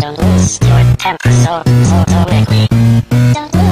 Don't lose your temper so, so, quickly. Don't lose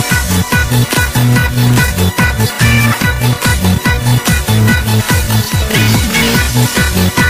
so, so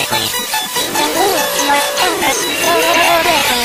Thank you.